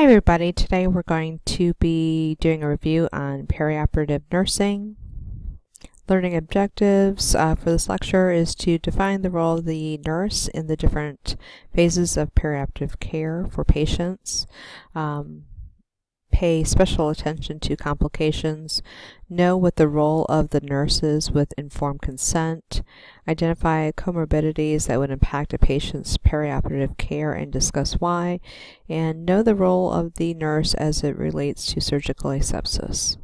Hi everybody, today we're going to be doing a review on perioperative nursing. Learning objectives uh, for this lecture is to define the role of the nurse in the different phases of perioperative care for patients, um, pay special attention to complications, know what the role of the nurse is with informed consent, identify comorbidities that would impact a patient's perioperative care and discuss why, and know the role of the nurse as it relates to surgical asepsis.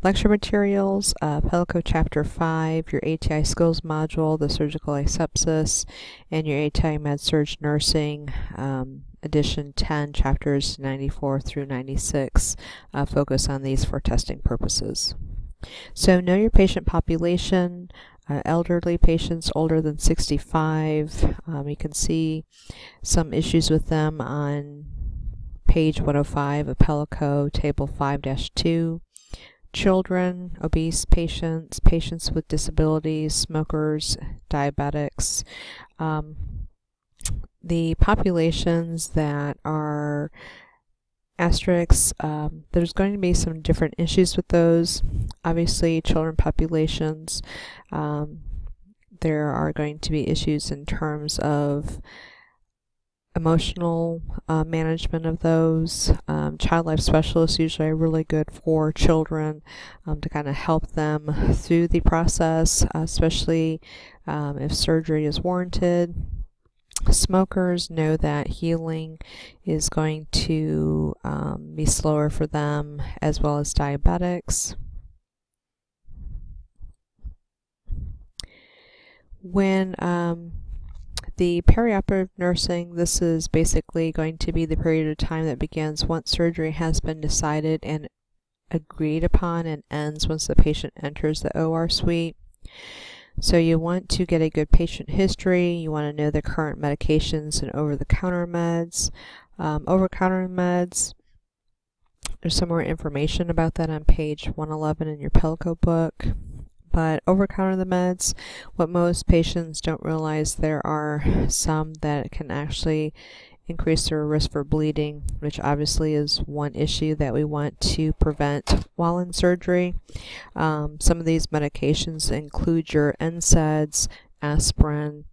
Lecture materials, uh, Pellico Chapter 5, your ATI Skills Module, the Surgical Asepsis, and your ATI Med Surg Nursing, um, Edition 10, Chapters 94 through 96, uh, focus on these for testing purposes. So know your patient population, uh, elderly patients older than 65. Um, you can see some issues with them on page 105 of Pellico, Table 5-2 children, obese patients, patients with disabilities, smokers, diabetics. Um, the populations that are asterisks, um, there's going to be some different issues with those. Obviously, children populations, um, there are going to be issues in terms of emotional uh, management of those. Um, child life specialists usually are really good for children um, to kind of help them through the process, especially um, if surgery is warranted. Smokers know that healing is going to um, be slower for them, as well as diabetics. When um, the perioperative nursing, this is basically going to be the period of time that begins once surgery has been decided and agreed upon and ends once the patient enters the OR suite. So you want to get a good patient history, you want to know the current medications and over-the-counter meds. Um, over-counter meds, there's some more information about that on page 111 in your Pellico book but over-counter the meds, what most patients don't realize, there are some that can actually increase their risk for bleeding, which obviously is one issue that we want to prevent while in surgery. Um, some of these medications include your NSAIDs, aspirin,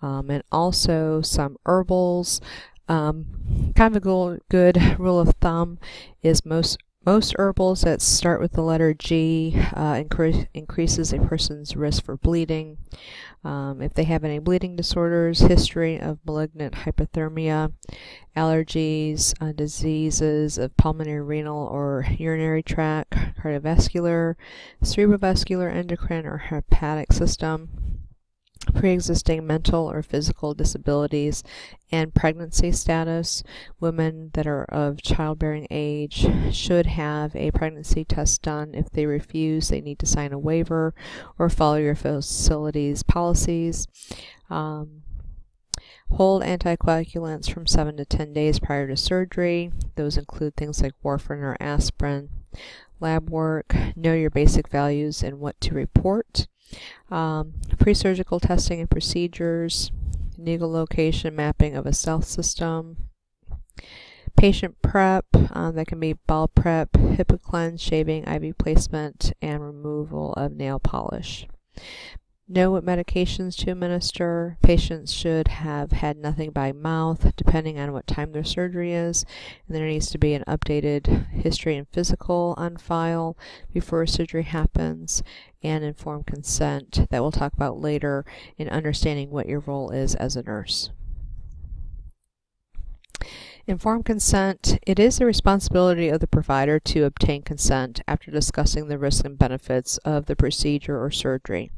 um, and also some herbals. Um, kind of a good rule of thumb is most most herbals that start with the letter G uh, incre increases a person's risk for bleeding. Um, if they have any bleeding disorders, history of malignant hypothermia, allergies, uh, diseases of pulmonary, renal, or urinary tract, cardiovascular, cerebrovascular, endocrine, or hepatic system, pre-existing mental or physical disabilities, and pregnancy status. Women that are of childbearing age should have a pregnancy test done. If they refuse, they need to sign a waiver or follow your facility's policies. Um, Hold anticoagulants from 7 to 10 days prior to surgery. Those include things like warfarin or aspirin. Lab work, know your basic values and what to report. Um, pre-surgical testing and procedures, needle location mapping of a stealth system, patient prep, um, that can be bowel prep, Hibiclens, shaving, IV placement, and removal of nail polish. Know what medications to administer. Patients should have had nothing by mouth, depending on what time their surgery is. And there needs to be an updated history and physical on file before surgery happens, and informed consent that we'll talk about later in understanding what your role is as a nurse. Informed consent. It is the responsibility of the provider to obtain consent after discussing the risks and benefits of the procedure or surgery.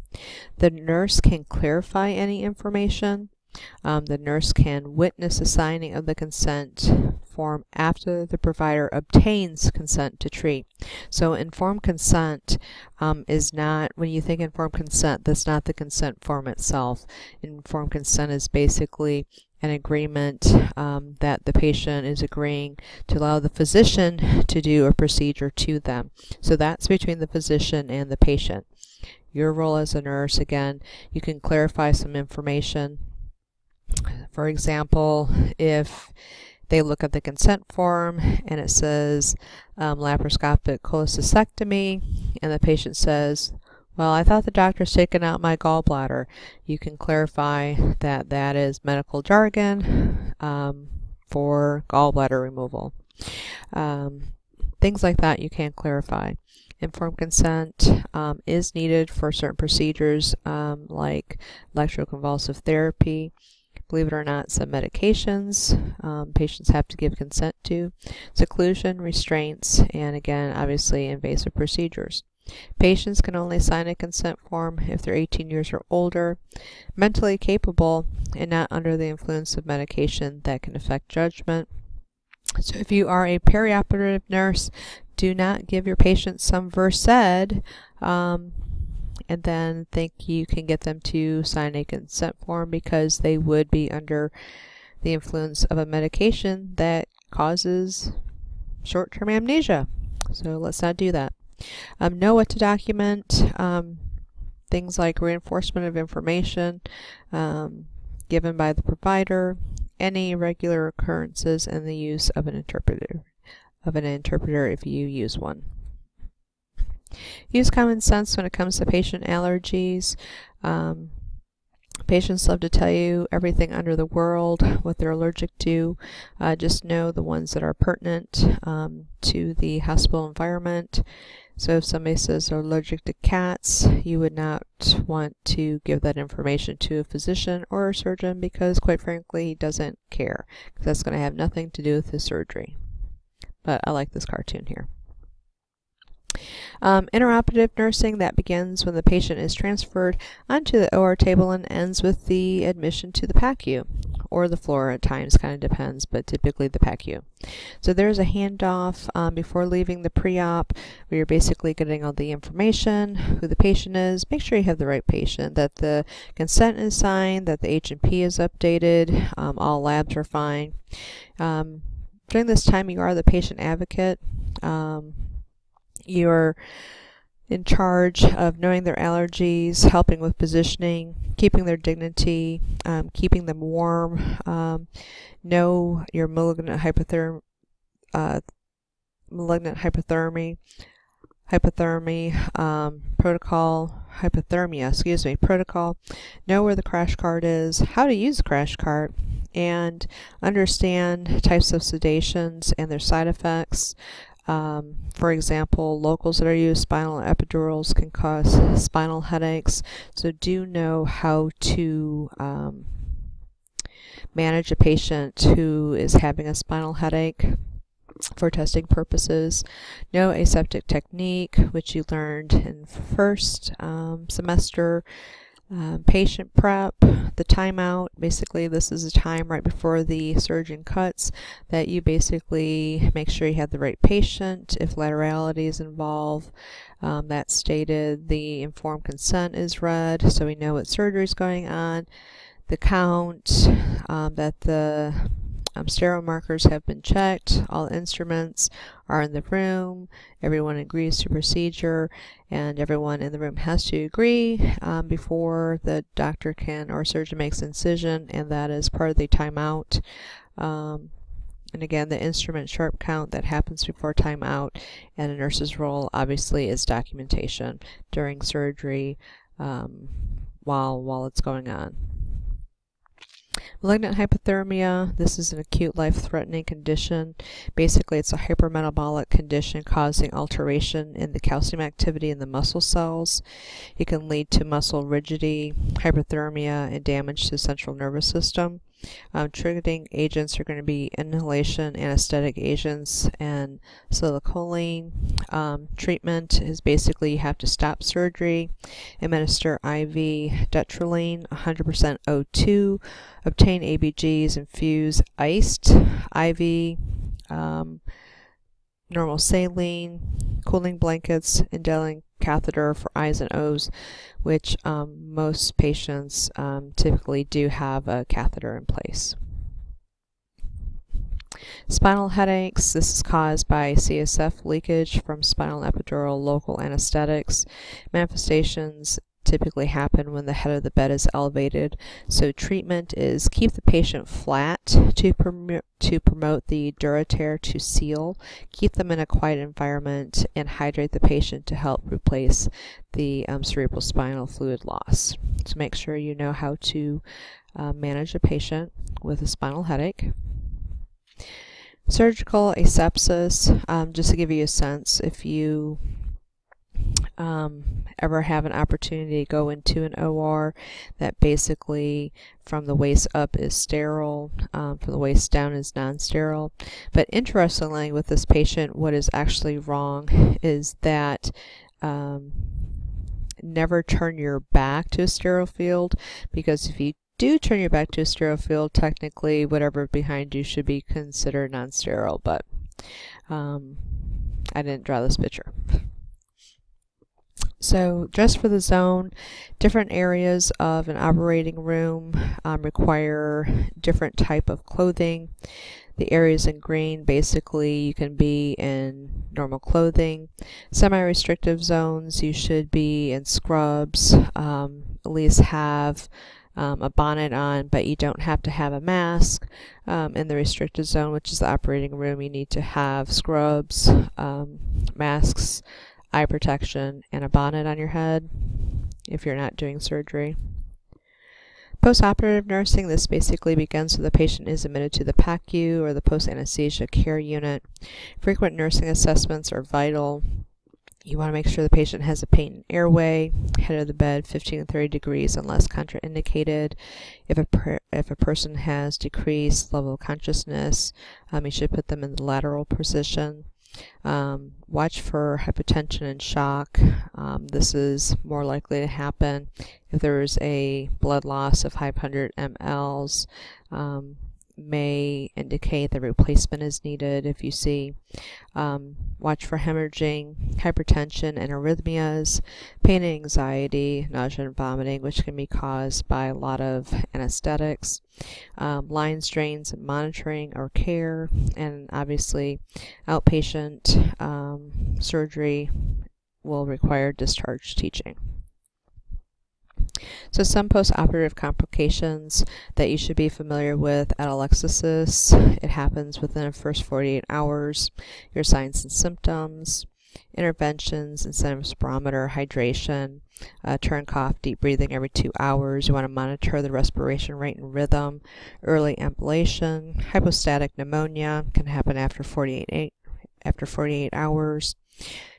The nurse can clarify any information. Um, the nurse can witness the signing of the consent form after the provider obtains consent to treat. So informed consent um, is not, when you think informed consent, that's not the consent form itself. Informed consent is basically an agreement um, that the patient is agreeing to allow the physician to do a procedure to them. So that's between the physician and the patient. Your role as a nurse, again, you can clarify some information. For example, if they look at the consent form and it says um, laparoscopic cholecystectomy, and the patient says, well, I thought the doctor's taken out my gallbladder. You can clarify that that is medical jargon um, for gallbladder removal. Um, things like that you can clarify. Informed consent um, is needed for certain procedures um, like electroconvulsive therapy. Believe it or not, some medications um, patients have to give consent to, seclusion, restraints, and again, obviously invasive procedures. Patients can only sign a consent form if they're 18 years or older, mentally capable, and not under the influence of medication that can affect judgment. So if you are a perioperative nurse, do not give your patient some Versed um, and then think you can get them to sign a consent form because they would be under the influence of a medication that causes short-term amnesia. So let's not do that. Um, know what to document. Um, things like reinforcement of information um, given by the provider, any regular occurrences, and the use of an interpreter of an interpreter if you use one. Use common sense when it comes to patient allergies. Um, patients love to tell you everything under the world, what they're allergic to. Uh, just know the ones that are pertinent um, to the hospital environment. So if somebody says they're allergic to cats, you would not want to give that information to a physician or a surgeon because quite frankly he doesn't care because that's going to have nothing to do with his surgery. But I like this cartoon here. Um, intraoperative nursing that begins when the patient is transferred onto the OR table and ends with the admission to the PACU or the floor at times, kind of depends, but typically the PACU. So there's a handoff um, before leaving the pre-op where you're basically getting all the information, who the patient is, make sure you have the right patient, that the consent is signed, that the H&P is updated, um, all labs are fine. Um, during this time you are the patient advocate. Um, you're in charge of knowing their allergies, helping with positioning, keeping their dignity, um, keeping them warm, um, know your malignant hypotherm uh, malignant hypothermia, hypothermia um, protocol, hypothermia, excuse me, protocol, know where the crash cart is, how to use the crash cart, and understand types of sedations and their side effects, um, for example, locals that are used, spinal epidurals can cause spinal headaches. So do know how to um, manage a patient who is having a spinal headache for testing purposes. Know aseptic technique, which you learned in first um, semester um, patient prep, the timeout, basically this is a time right before the surgeon cuts that you basically make sure you have the right patient. If laterality is involved, um, that's stated. The informed consent is read so we know what surgery is going on. The count, um, that the um, sterile markers have been checked. All instruments are in the room. Everyone agrees to procedure, and everyone in the room has to agree um, before the doctor can or surgeon makes incision, and that is part of the timeout. Um, and again, the instrument sharp count that happens before timeout, and a nurse's role obviously is documentation during surgery um, while while it's going on. Malignant hypothermia, this is an acute life-threatening condition. Basically, it's a hypermetabolic condition causing alteration in the calcium activity in the muscle cells. It can lead to muscle rigidity, hyperthermia, and damage to the central nervous system. Um, triggering agents are going to be inhalation, anesthetic agents, and acetylcholine. Um, treatment is basically you have to stop surgery, administer IV dantrolene, 100% O2, obtain ABGs, infuse iced IV, um, normal saline, cooling blankets, and catheter for I's and O's, which um, most patients um, typically do have a catheter in place. Spinal headaches, this is caused by CSF leakage from spinal epidural local anesthetics. Manifestations typically happen when the head of the bed is elevated. So treatment is keep the patient flat to, prom to promote the Duratear to seal, keep them in a quiet environment, and hydrate the patient to help replace the um, cerebral spinal fluid loss. So make sure you know how to uh, manage a patient with a spinal headache. Surgical asepsis, um, just to give you a sense, if you um, ever have an opportunity to go into an OR that basically from the waist up is sterile, um, from the waist down is non-sterile. But interestingly, with this patient, what is actually wrong is that um, never turn your back to a sterile field because if you do turn your back to a sterile field, technically whatever behind you should be considered non-sterile, but um, I didn't draw this picture. So just for the zone, different areas of an operating room um, require different type of clothing. The areas in green, basically you can be in normal clothing. Semi-restrictive zones, you should be in scrubs, um, at least have um, a bonnet on, but you don't have to have a mask. Um, in the restricted zone, which is the operating room, you need to have scrubs, um, masks, eye protection, and a bonnet on your head if you're not doing surgery. Postoperative nursing, this basically begins when the patient is admitted to the PACU or the post-anesthesia care unit. Frequent nursing assessments are vital. You want to make sure the patient has a patent airway, head of the bed 15 to 30 degrees unless contraindicated. If a, if a person has decreased level of consciousness, um, you should put them in the lateral position. Um, watch for hypotension and shock. Um, this is more likely to happen if there is a blood loss of 500 mLs. Um, may indicate that replacement is needed. If you see, um, watch for hemorrhaging, hypertension, and arrhythmias, pain and anxiety, nausea and vomiting, which can be caused by a lot of anesthetics, um, line strains and monitoring or care, and obviously outpatient um, surgery will require discharge teaching. So some postoperative complications that you should be familiar with atelectasis. It happens within the first 48 hours. Your signs and symptoms, interventions, incentive spirometer, hydration, uh, turn cough, deep breathing every two hours. You want to monitor the respiration rate and rhythm. Early ambulation, hypostatic pneumonia can happen after 48 after 48 hours.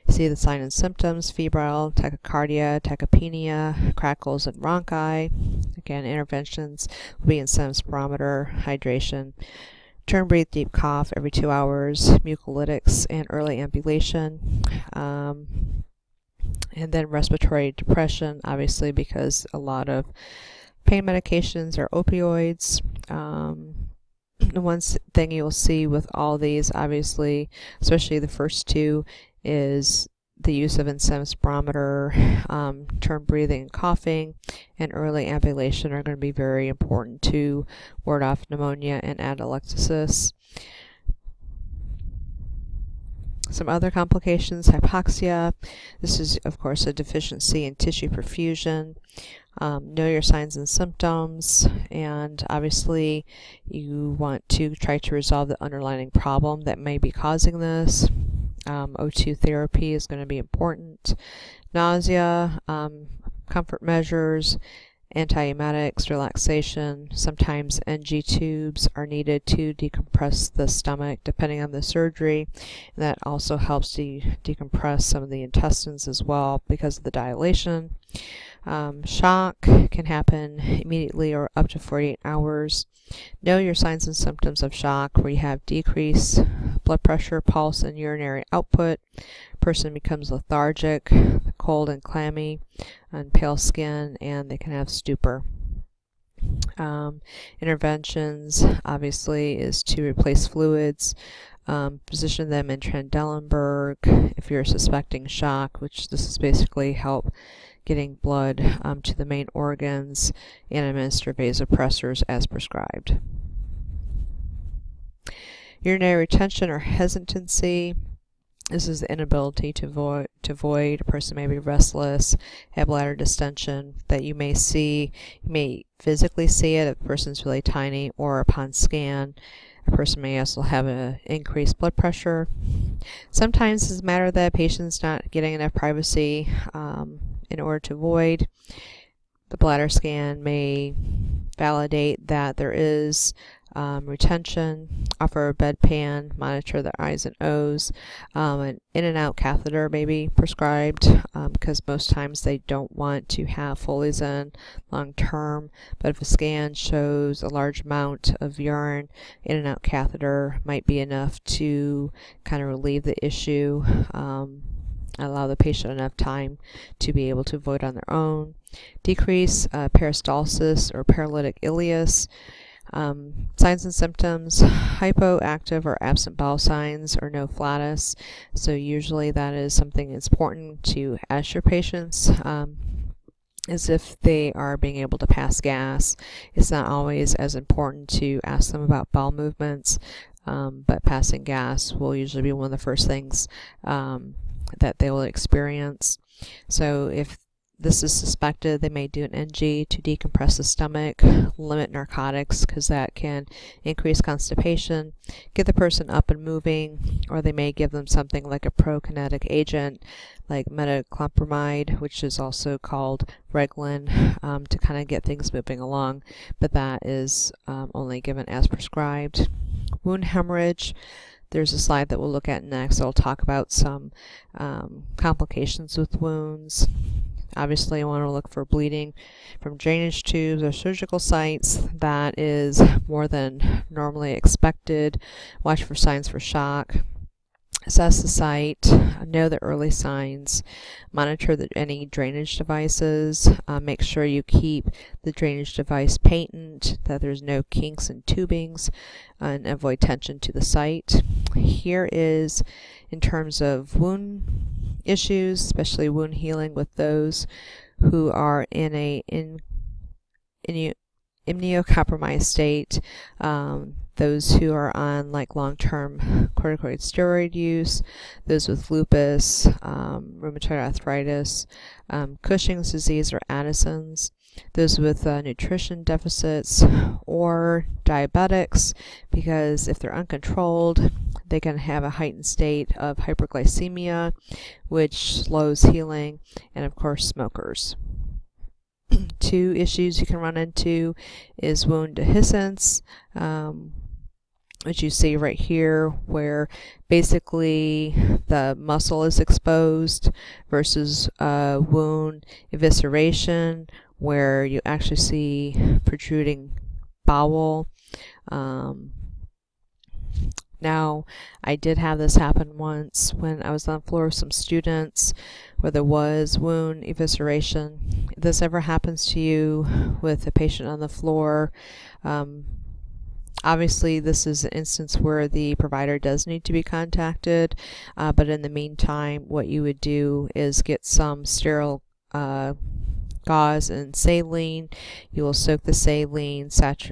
See the sign and symptoms, febrile, tachycardia, tachypnea, crackles and rhonchi. Again, interventions will be in incentive spirometer, hydration, turn breathe deep cough every two hours, mucolytics, and early ambulation. Um, and then respiratory depression, obviously, because a lot of pain medications are opioids. Um, the one thing you'll see with all these, obviously, especially the first two, is the use of incentive spirometer, um, turn breathing and coughing, and early ambulation are going to be very important to ward off pneumonia and atelectasis. Some other complications, hypoxia. This is, of course, a deficiency in tissue perfusion. Um, know your signs and symptoms, and obviously you want to try to resolve the underlying problem that may be causing this. Um, O2 therapy is going to be important. Nausea, um, comfort measures, antiemetics, relaxation. Sometimes NG tubes are needed to decompress the stomach depending on the surgery. And that also helps to decompress some of the intestines as well because of the dilation. Um, shock can happen immediately or up to 48 hours. Know your signs and symptoms of shock where you have decreased blood pressure, pulse, and urinary output. Person becomes lethargic, cold and clammy, and pale skin, and they can have stupor. Um, interventions obviously is to replace fluids, um, position them in Trendelenburg if you're suspecting shock, which this is basically help getting blood um, to the main organs and administer vasopressors as prescribed. Urinary retention or hesitancy. This is the inability to, to to void. A person may be restless, have bladder distension that you may see. You may physically see it if the person's really tiny, or upon scan, a person may also have an increased blood pressure. Sometimes it's a matter that a patient's not getting enough privacy um, in order to void. The bladder scan may validate that there is um, retention, offer a bedpan, monitor the I's and O's. Um, an in and out catheter may be prescribed um, because most times they don't want to have Foley's in long term. But if a scan shows a large amount of urine, in and out catheter might be enough to kind of relieve the issue. Um, allow the patient enough time to be able to void on their own. Decrease uh, peristalsis or paralytic ileus. Um, signs and symptoms, hypoactive or absent bowel signs or no flatus. So usually that is something that's important to ask your patients. Um, as if they are being able to pass gas. It's not always as important to ask them about bowel movements, um, but passing gas will usually be one of the first things um, that they will experience. So if this is suspected, they may do an NG to decompress the stomach, limit narcotics because that can increase constipation, get the person up and moving, or they may give them something like a prokinetic agent like metoclopramide, which is also called Reglan, um, to kind of get things moving along, but that is um, only given as prescribed. Wound hemorrhage. There's a slide that we'll look at next. I'll talk about some um, complications with wounds. Obviously, you want to look for bleeding from drainage tubes or surgical sites. That is more than normally expected. Watch for signs for shock assess the site, know the early signs, monitor the, any drainage devices, uh, make sure you keep the drainage device patent, that there's no kinks and tubings, and avoid tension to the site. Here is in terms of wound issues, especially wound healing with those who are in a in, in immunocompromised state, um, those who are on like long-term corticoid steroid use, those with lupus, um, rheumatoid arthritis, um, Cushing's disease or Addison's, those with uh, nutrition deficits or diabetics because if they're uncontrolled they can have a heightened state of hyperglycemia which slows healing and of course smokers two issues you can run into is wound dehiscence, um, which you see right here, where basically the muscle is exposed versus uh, wound evisceration, where you actually see protruding bowel. Um, now, I did have this happen once when I was on the floor with some students where there was wound evisceration. If this ever happens to you with a patient on the floor, um, obviously this is an instance where the provider does need to be contacted, uh, but in the meantime, what you would do is get some sterile uh, gauze and saline. You will soak the saline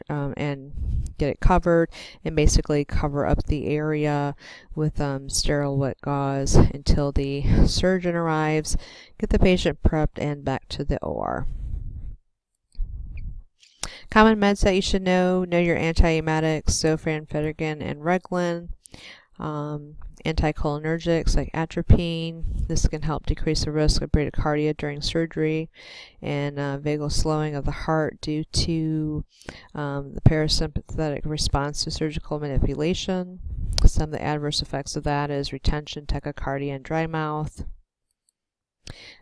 um, and get it covered and basically cover up the area with um, sterile wet gauze until the surgeon arrives, get the patient prepped and back to the OR. Common meds that you should know, know your antiemetics, Zofran, Phenergan, and Reglan. Um, anticholinergics like atropine. This can help decrease the risk of bradycardia during surgery and uh, vagal slowing of the heart due to um, the parasympathetic response to surgical manipulation. Some of the adverse effects of that is retention, tachycardia, and dry mouth.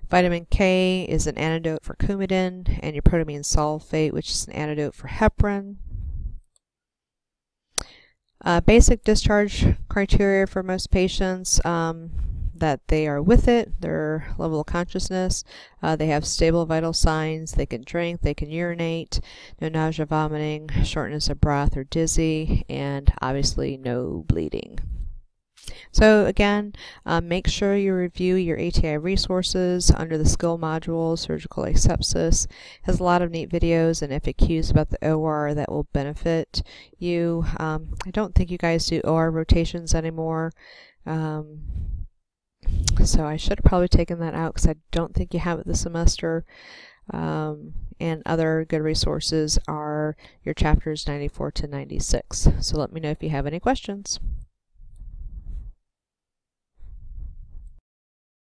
Vitamin K is an antidote for Coumadin, and your protamine sulfate, which is an antidote for heparin. Uh, basic discharge criteria for most patients um, that they are with it, their level of consciousness, uh, they have stable vital signs, they can drink, they can urinate, no nausea, vomiting, shortness of breath or dizzy, and obviously no bleeding. So again, um, make sure you review your ATI resources under the skill module, surgical asepsis. has a lot of neat videos and FAQs about the OR that will benefit you. Um, I don't think you guys do OR rotations anymore. Um, So I should have probably taken that out because I don't think you have it this semester. Um, and other good resources are your chapters 94 to 96. So let me know if you have any questions.